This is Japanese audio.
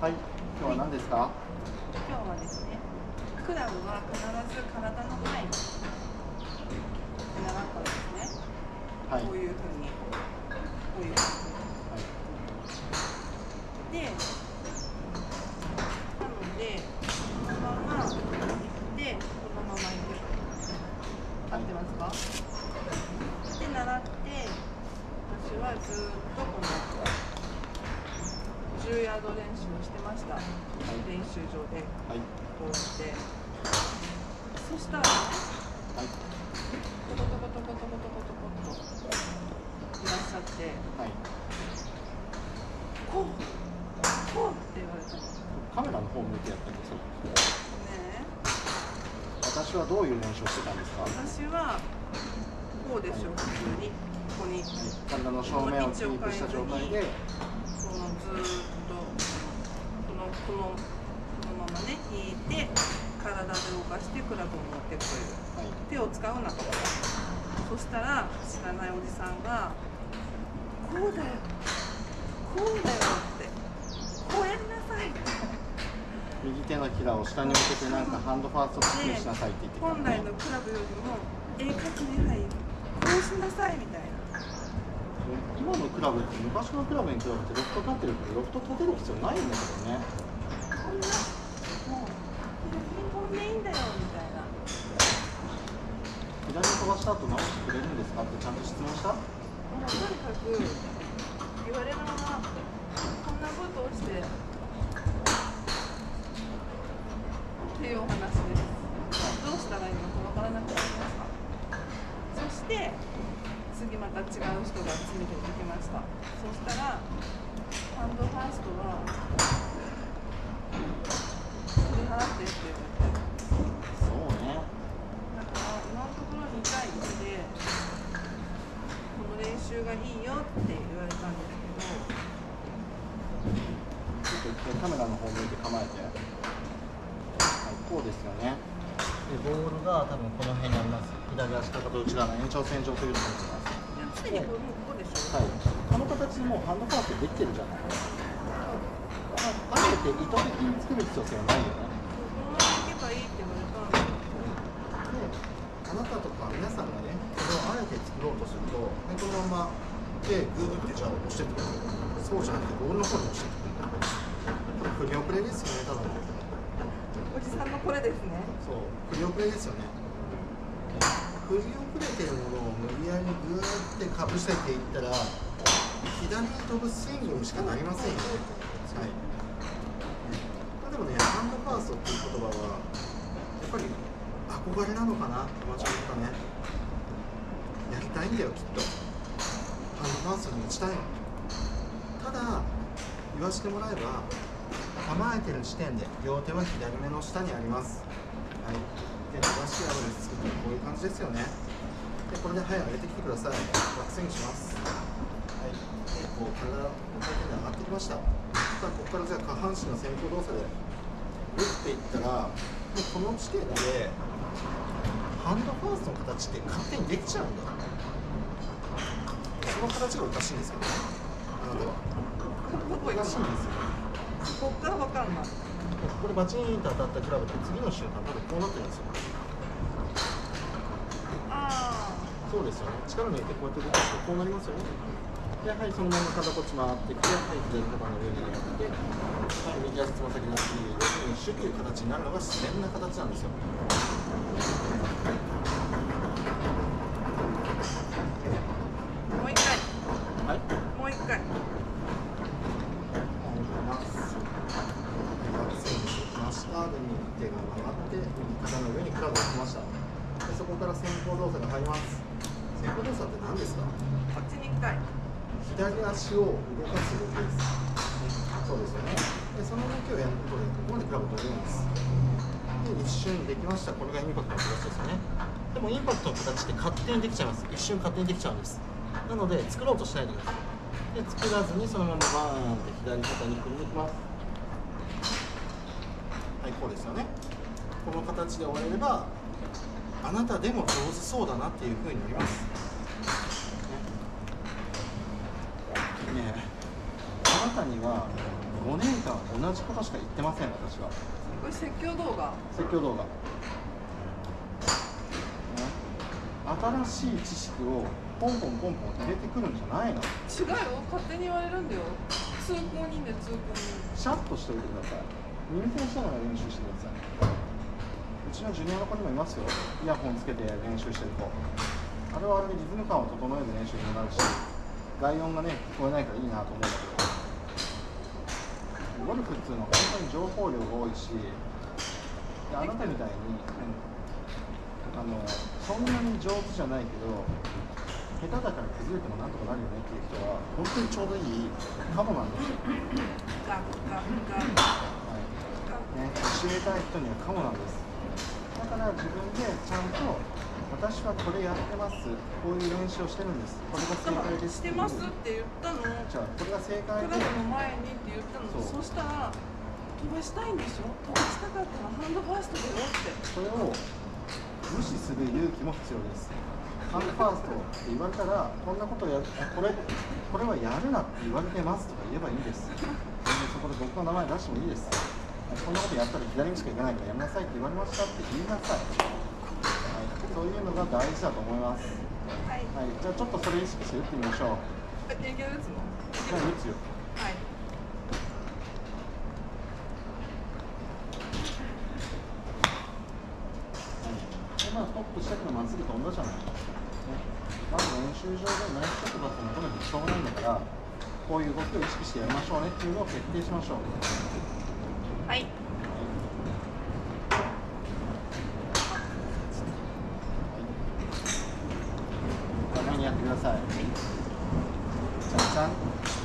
はい、今日は何ですか？今日はですねクラブは必ず体の前に習ったんですね、はい。こういうふうにこういうふうにでなのでこのまま行ってこのまま行く合ってますかで習って私はずっとこの10ヤード練習をしてました練習場ではい。こうしてそしたらねはい。トコトコトコトコトコトコといらっしゃってはい。こうこうって言われたカメラの方向いてやったんですよ。え私はどういう練習をしてたんですか。はい。私はこうでしょ普通にここに体の正面をキープした状態で。このずーっとこのこのままね引いて体で動かしてクラブを持っていくというはい。手を使うなとそしたら知らないおじさんが「こうだよこうだよ」って「こうやりなさい」って右手のひらを下に向けて、なんかハンドファーストスクリーしなさいって言ってた本来のクラブよりも鋭角に入るこうしなさいみたいな今のクラブって昔のクラブに比べてロフト立ってるけどロフト立てる必要ないんだけどねこんなもう左に飛んでいいんだよみたいな左に飛ばした後直してくれるんですか？ってちゃんと質問した？もうとにかく言われるままこんなことをしてっていうお話です。どうしたらいいのかわからなくなりました。そして次また違う人が詰めてきました。そしたらハンドファーストは振り払ってって言われてそうねだから今のところ2対1でこの練習がいいよって言われたんですけどちょっと一回カメラの方向いて構えて。はいこうですよね。でボールが多分この辺にあります。左足かかと内側の延長線上というのを見てます。常にこうでしょ、はい。この形でもうハンドファーストできてるじゃない。ああえて意図的に作る必要性はないよね。このまま行けばいいって言われたんですけどであなたとか皆さんがねそれをあえて作ろうとするとでこのままでグーってじゃあ押してってくる。そうじゃなくてボールの方に押してってくる振り遅れですよねただのおじさんのこれですね。そう振り遅れですよね。振り遅れてるものを無理やりグーってかぶせていったら左に飛ぶスイングにしかなりませんよね。はい。まあでもねハンドファーストっていう言葉はやっぱり憧れなのかなアマチュアとかね。やりたいんだよきっと。ハンドファーストに打ちたいの。ただ言わせてもらえば構えてる時点で両手は左目の下にあります。はい。で正しいアドレス作ってこういう感じですよね。でこれではい上げてきてください。バックスイングします。はい。でこう体の回転で上がってきました。さあここからじゃあ下半身の先行動作で打っていったらもうこの時点でハンドファーストの形って勝手にできちゃうんだ。よその形がおかしいんですよね。あなたは。どこ行くおかしいんですよ。こっからわかんない。これバチンと当たったクラブって次の瞬間多分こうなってるんですよ。あそうですよね。力抜いてこうやって動かすとこうなりますよね。ではいそのまま肩こっち回ってきてはい左肩の上に上がってはい右足つま先のスピードフィニッシュっていう形になるのが自然な形なんですよ。あもう一回はいもう一回ますバックスイングしてきま手が回って右肩の上にクラブを置きましたでそこから先行動作が入ります先行動作って何ですか？こっちに行きたい左足を動かす動きです。そうですよね。で、その動きをやることで、ここまでクラブ取れるんです。で、一瞬できました。これがインパクトの形ですよね。でも、インパクトの形って勝手にできちゃいます。一瞬勝手にできちゃうんです。なので、作ろうとしないでください。で、作らずに、そのままバーンって左肩に振り抜きます。はい、こうですよね。この形で終われれば、あなたでも上手そうだなっていう風になります。ね。えあなたには5年間同じことしか言ってません私は。これ説教動画。説教動画、ね、新しい知識をポンポンポンポン入れてくるんじゃないの？違うよ。勝手に言われるんだよ。通行人で通行人。シャッとしておいてください耳栓しながら練習してくださいうちのジュニアの子にもいますよ。イヤホンつけて練習してる子。あれはあれでリズム感を整える練習にもなるし外音がね聞こえないからいいなと思うんだけど。ゴルフっていうのは本当に情報量が多いしであなたみたいに、あのそんなに上手じゃないけど下手だから崩れてもなんとかなるよねっていう人は本当にちょうどいいカモなんですよ、ガッガッガッはいね、教えたい人にはカモなんです。だから自分でちゃんと私はこれやってます。こういう練習をしてるんです。これが正解です。してますって言ったの。じゃあこれが正ク解で。ラブの前にって言ったの。そしたら飛ばしたいんでしょ？飛ばしたかったらハンドファーストだよって。それを無視する勇気も必要です。ハンドファーストって言われたらこんなことやあこれこれはやるなって言われてますとか言えばいいんです。全然そこで僕の名前出してもいいですこんなことやったら左にしか行かないからやめなさいって言われましたって言いなさい、はい、そういうのが大事だと思いますはいはい、じゃあちょっとそれ意識して打ってみましょう。え営業打つのじゃあ打つよ。はいはい。で、まあトップしたけどまっすぐ飛んだじゃない。ね。まず練習場でナイスショットだって求めてしょうがないんだから、こういう動きを意識してやりましょうねっていうのを決定しましょう。はいはい。前にやってください。ちゃんちゃん。